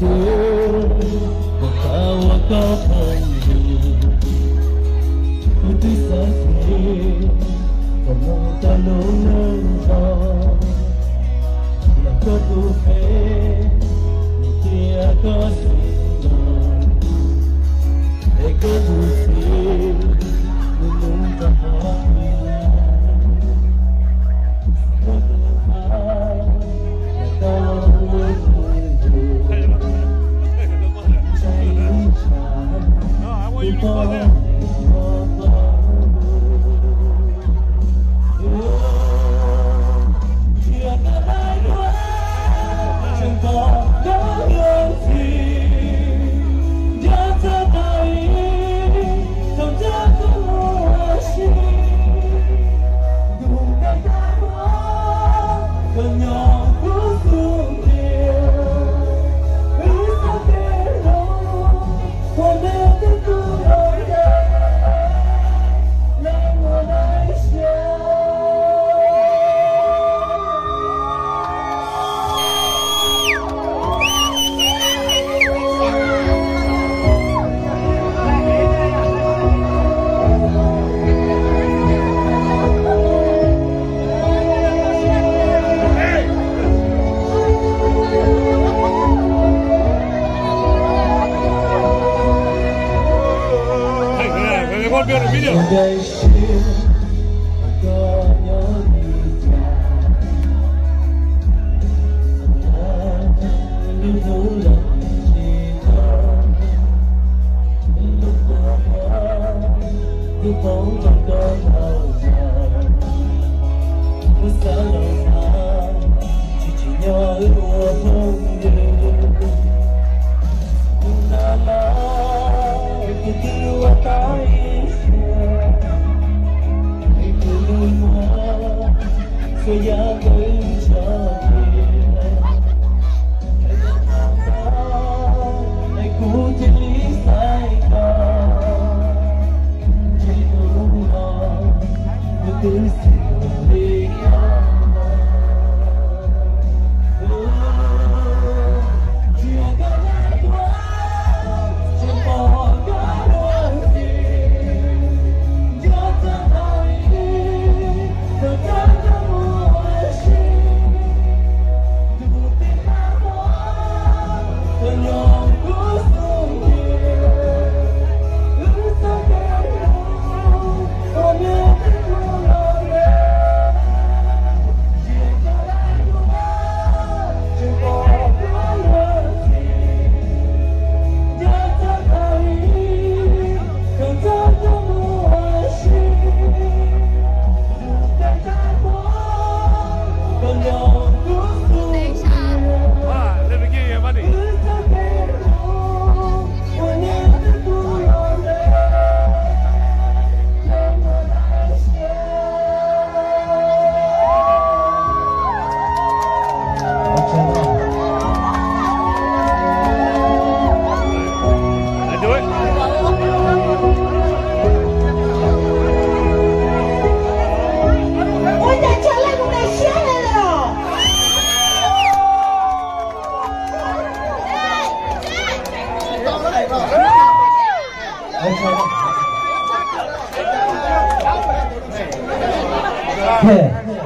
xuống và ta qua có thân nhiều cứ tí xa thế và mong ta hết Một đời xưa có nhớ đi cha Nếu nỗ lực thì thôi Lúc vừa hẹn Cứ cố gắng Escuchen alone Yeah.